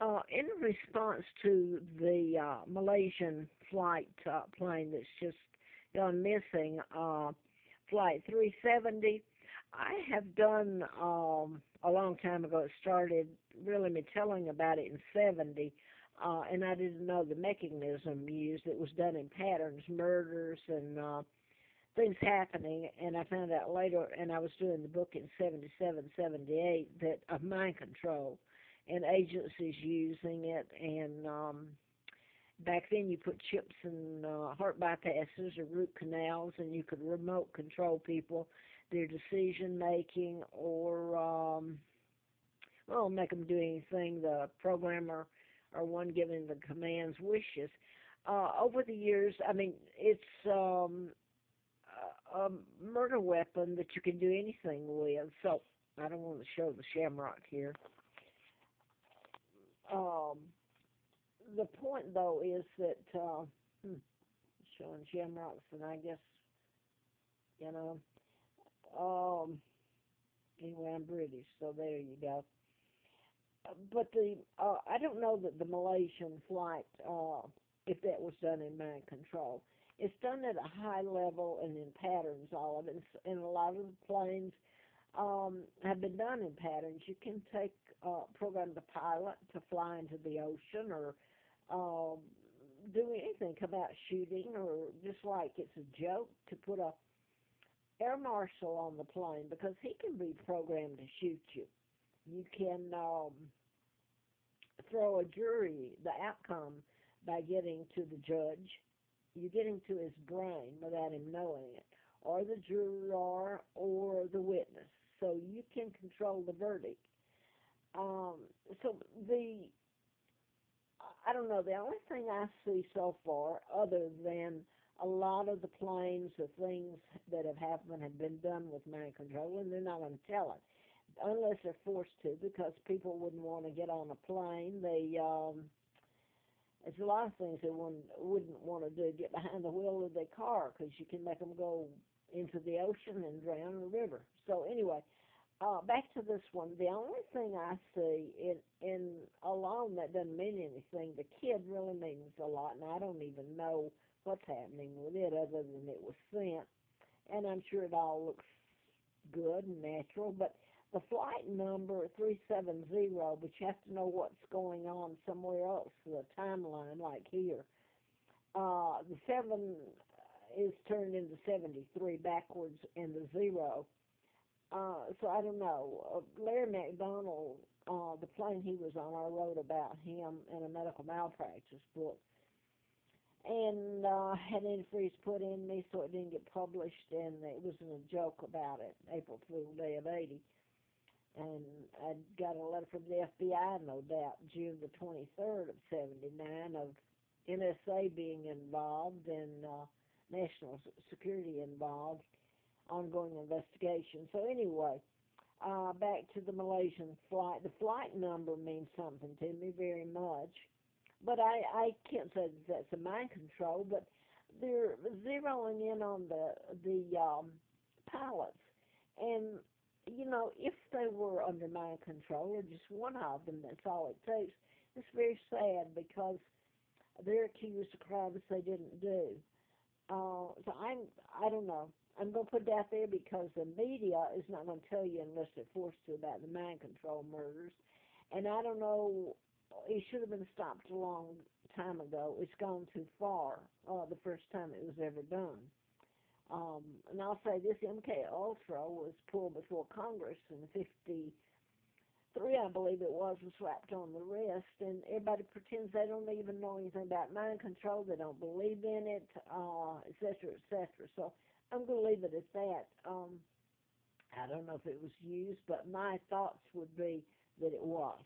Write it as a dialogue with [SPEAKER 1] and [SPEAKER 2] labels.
[SPEAKER 1] Uh, in response to the uh, Malaysian flight uh, plane that's just gone missing, uh, flight 370, I have done um, a long time ago. It started really me telling about it in 70, uh, and I didn't know the mechanism used. It was done in patterns, murders, and uh, things happening. And I found out later, and I was doing the book in 77, 78, that of mind control and agencies using it. And um, back then, you put chips in uh, heart bypasses or root canals, and you could remote control people, their decision making, or um, well, make them do anything the programmer or one giving the commands wishes. Uh, over the years, I mean, it's um, a murder weapon that you can do anything with. So I don't want to show the shamrock here. Um, the point though is that uh, hmm, showing shamrocks, and I guess you know. Um, anyway, I'm British, so there you go. But the uh, I don't know that the Malaysian flight, uh, if that was done in mind control, it's done at a high level and in patterns. All of it, and a lot of the planes um, have been done in patterns. You can take uh, program the pilot to fly into the ocean or um, do anything, come out shooting, or just like it's a joke to put a air marshal on the plane because he can be programmed to shoot you. You can um, throw a jury the outcome by getting to the judge. You're getting to his brain without him knowing it, or the juror, or the witness. So you can control the verdict. Um, so the I don't know. The only thing I see so far, other than a lot of the planes, the things that have happened, have been done with mind control, and they're not going to tell it unless they're forced to, because people wouldn't want to get on a plane. They um, there's a lot of things they wouldn't wouldn't want to do. Get behind the wheel of their car because you can make them go into the ocean and drown in the river. So anyway, uh, back to this one. The only thing I see in in alone that doesn't mean anything. The kid really means a lot, and I don't even know what's happening with it other than it was sent. And I'm sure it all looks good and natural, but the flight number 370, but you have to know what's going on somewhere else, the timeline, like here. Uh, the 7 is turned into 73 backwards and the 0. Uh, so I don't know. Uh, Larry McDonald, uh, the plane he was on, I wrote about him in a medical malpractice book. And uh, had antifreeze put in me so it didn't get published, and it wasn't a joke about it, April Fool Day of 80 and I got a letter from the FBI, no doubt, June the 23rd of 79, of NSA being involved and uh, national security involved, ongoing investigation. So anyway, uh, back to the Malaysian flight. The flight number means something to me very much, but I, I can't say that that's a mind control, but they're zeroing in on the the um, pilots and you know, if they were under mind control, or just one of them, that's all it takes. It's very sad because they're accused of crimes they didn't do. Uh, so I'm, I don't know. I'm going to put out there because the media is not going to tell you unless they're forced to about the mind control murders. And I don't know, it should have been stopped a long time ago. It's gone too far uh, the first time it was ever done. Um, and I'll say this MK Ultra was pulled before Congress in 53, I believe it was, and slapped on the wrist. And everybody pretends they don't even know anything about mind control. They don't believe in it, uh, et cetera, et cetera. So I'm going to leave it at that. Um, I don't know if it was used, but my thoughts would be that it was.